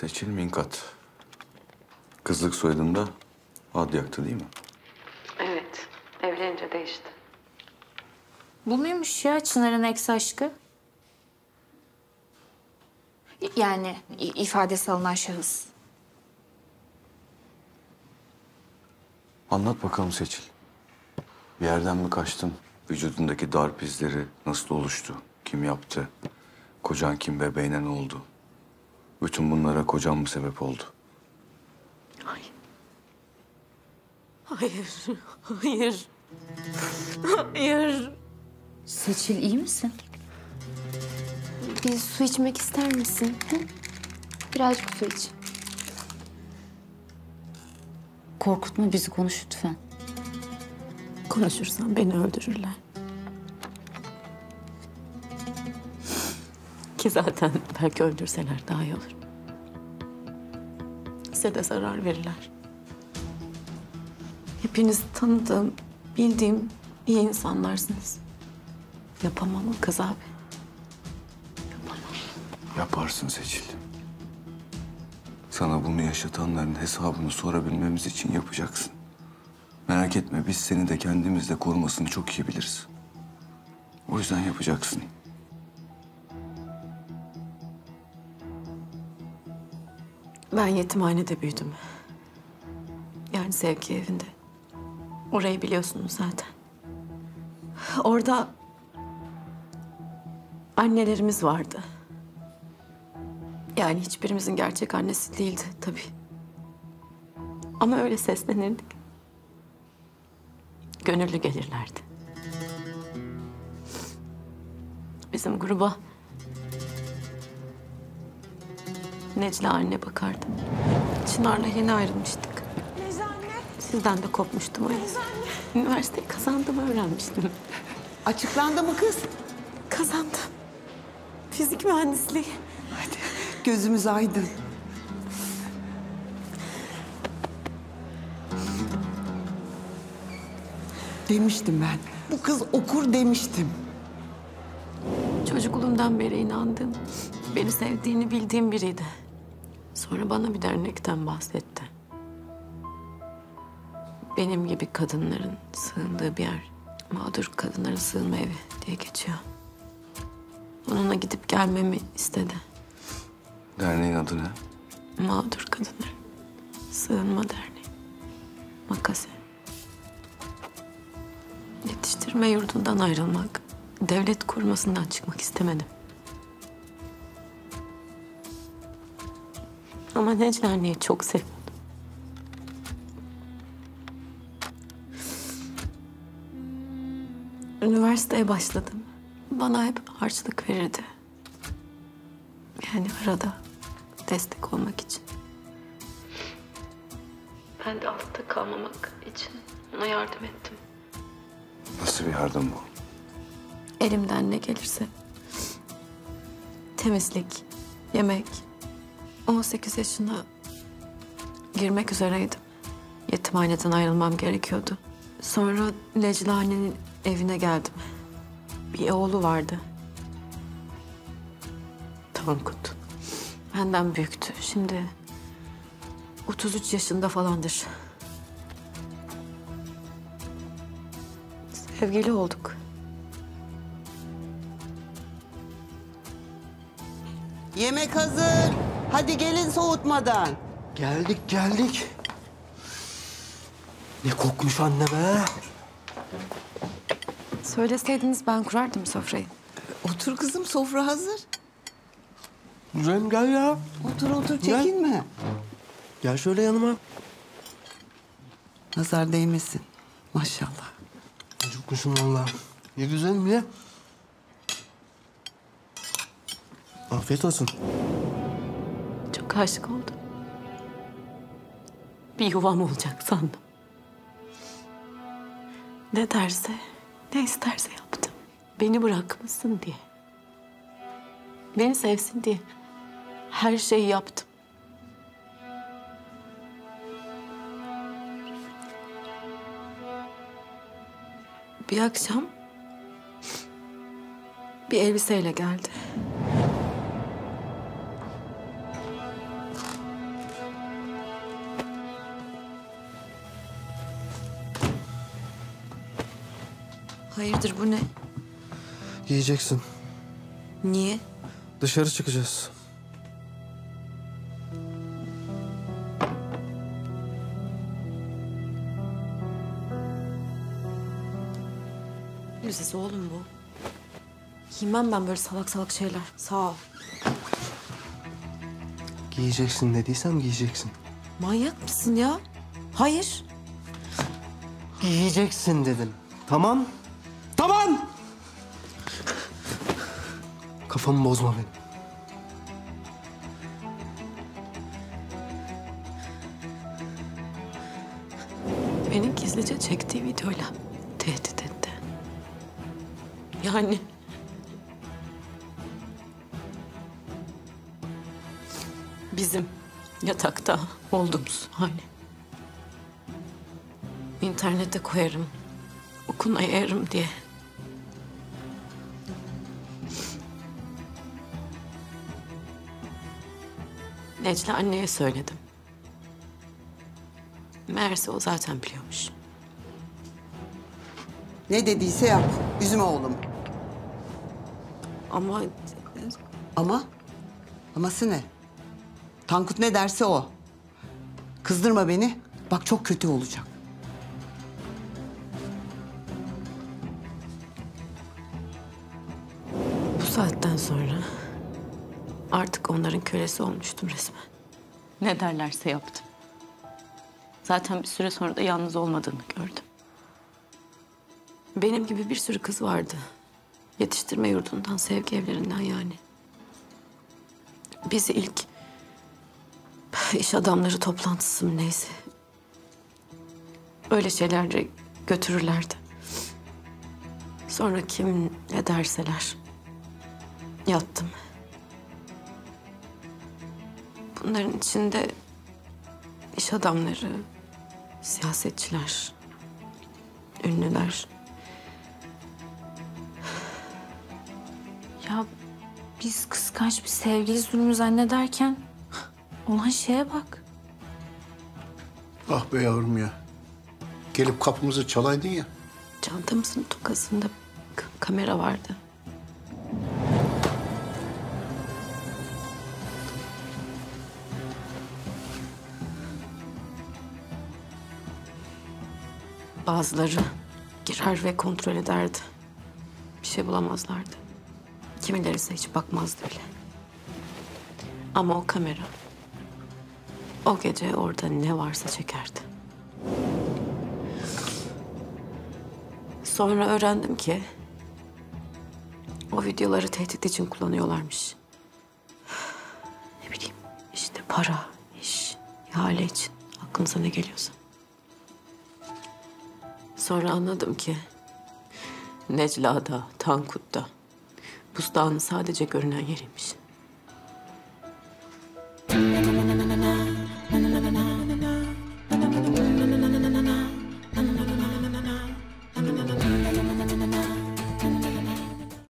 Seçil Minkat. Kızlık soyadında ad yaktı değil mi? Evet. Evlenince değişti. Bu muymuş ya Çınar'ın ex aşkı? Yani ifadesi alınan şahıs. Anlat bakalım Seçil. Bir yerden mi kaçtın? Vücudundaki darp izleri nasıl oluştu? Kim yaptı? Kocan kim bebeğine ne oldu? Bütün bunlara kocan mı sebep oldu? Hayır. Hayır. Hayır. Hayır. Seçil iyi misin? Bir su içmek ister misin? Hı? Birazcık su iç. Korkutma bizi konuş lütfen. Konuşursam beni öldürürler. Ki zaten belki öldürseler daha iyi olur. Size de zarar verirler. Hepiniz tanıdığım, bildiğim iyi insanlarsınız. Yapamam kız abi. Yaparsın Seçil. Sana bunu yaşatanların hesabını sorabilmemiz için yapacaksın. Merak etme biz seni de kendimiz de korumasını çok iyi biliriz. O yüzden yapacaksın. Ben yetimhanede büyüdüm. Yani sevgi evinde. Orayı biliyorsunuz zaten. Orada annelerimiz vardı. Yani hiçbirimizin gerçek annesi değildi tabii. Ama öyle seslenirdik. Gönüllü gelirlerdi. Bizim gruba Necla anne bakardı. Çınar'la yeni ayrılmıştık. Necla anne. Sizden de kopmuştum yıl. Üniversiteyi kazandığımı öğrenmiştim. Açıklandı mı kız? Kazandım. Fizik mühendisliği. Hadi gözümüz aydın. Demiştim ben. Bu kız okur demiştim. Çocukluğumdan beri inandığım, beni sevdiğini bildiğim biriydi. Sonra bana bir dernekten bahsetti. Benim gibi kadınların sığındığı bir yer. Mağdur kadınların sığınma evi diye geçiyor. Onunla gidip gelmemi istedi. Derneğin adı ne? Mağdur kadınların sığınma derneği. Makase. Yetiştirme yurdundan ayrılmak, devlet korumasından çıkmak istemedim. Ama Necla anneyi çok seviyordum. Üniversiteye başladım. Bana hep harçlık verirdi. Yani arada destek olmak için. Ben de altta kalmamak için ona yardım ettim. Nasıl bir yardım bu? Elimden ne gelirse. Temizlik, yemek. 18 yaşına girmek üzereydim. Yetimhaneden ayrılmam gerekiyordu. Sonra Necla annenin evine geldim. Bir oğlu vardı. Tankut. Benden büyüktü. Şimdi 33 yaşında falandır. Sevgili olduk. Yemek hazır. Hadi gelin soğutmadan. Geldik geldik. Ne kokmuş anne be. Söyleseydiniz ben kurardım sofrayı. Otur kızım sofra hazır. Güzel gel ya. Otur otur Gel. çekinme. Gel şöyle yanıma. Nazar değmesin. Maşallah. Acıkmışım vallahi. Ye güzelim ye. Afiyet olsun. Aşık oldum. Bir yuvam olacak sandım. Ne derse, ne isterse yaptım. Beni bırakmasın diye. Beni sevsin diye. Her şeyi yaptım. Bir akşam bir elbiseyle geldi. Hayırdır bu ne? Giyeceksin. Niye? Dışarı çıkacağız. Müzesi oğlum bu. Giymem ben böyle salak salak şeyler. Sağ ol. Giyeceksin dediysem giyeceksin. Manyak mısın ya? Hayır. Giyeceksin dedim. Tamam. Tamam. Kafamı bozma benim. Beni gizlice çektiği videoyla tehdit etti. Yani... Bizim yatakta olduğumuz hani. İnternete koyarım, okuna yayarım diye. Necla anneye söyledim. Meğerse o zaten biliyormuş. Ne dediyse yap. Üzme oğlum. Ama Ama? Aması ne? Tankut ne derse o. Kızdırma beni. Bak çok kötü olacak. bu saatten sonra artık onların kölesi olmuştum resmen. Ne derlerse yaptım. Zaten bir süre sonra da yalnız olmadığını gördüm. Benim gibi bir sürü kız vardı. Yetiştirme yurdundan, sevgi evlerinden yani. Bizi ilk iş adamları toplantısı mı neyse. Öyle şeylerle götürürlerdi. Sonra kim ne derseler yattım. Bunların içinde iş adamları, siyasetçiler, ünlüler. Ya biz kıskanç bir sevgili durumu zannederken olan şeye bak. Ah be yavrum ya. Gelip kapımızı çalaydın ya. Çantamızın tokasında kamera vardı. Bazıları girer ve kontrol ederdi. Bir şey bulamazlardı. Kimileri ise hiç bakmazdı bile. Ama o kamera o gece orada ne varsa çekerdi. Sonra öğrendim ki o videoları tehdit için kullanıyorlarmış. Ne bileyim işte para, iş, ihale için aklınıza ne geliyorsa. Sonra anladım ki Necla'da, Tankut'ta buzdağının sadece görünen yeriymiş.